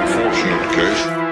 unfortunate case.